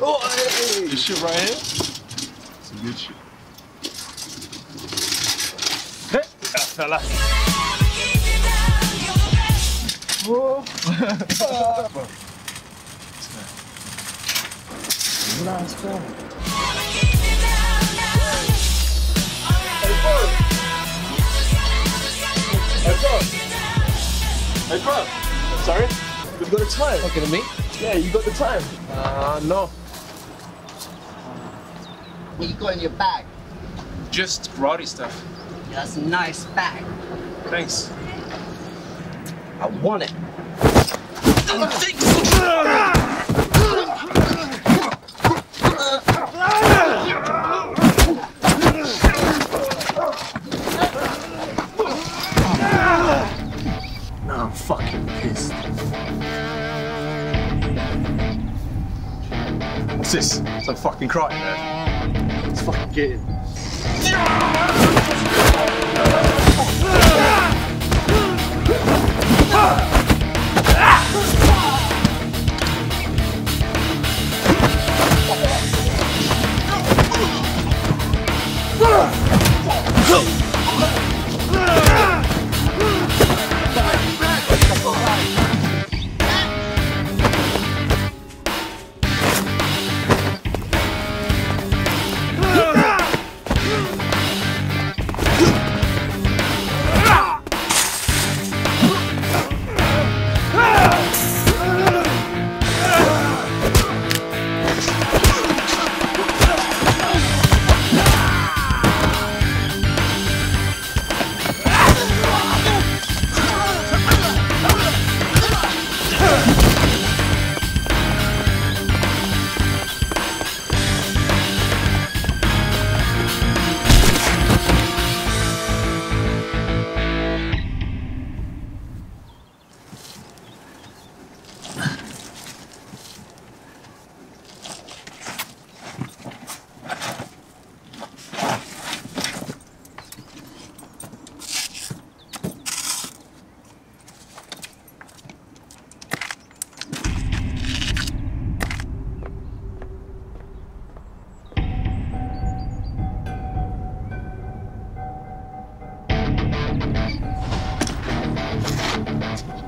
Oh, hey, This shit right here? Some good shit. Hey, that fella. Oh. nice, bro. Hey, bro. Hey, bro. Sorry? You've got the time. Talking to me? Yeah, you got the time. Uh, no. What you got in your bag? Just karate stuff. Yeah, that's a nice bag. Thanks. I want it. Now I'm fucking pissed. What's this? Some fucking karate nerd. Let's fucking game. Go! basket.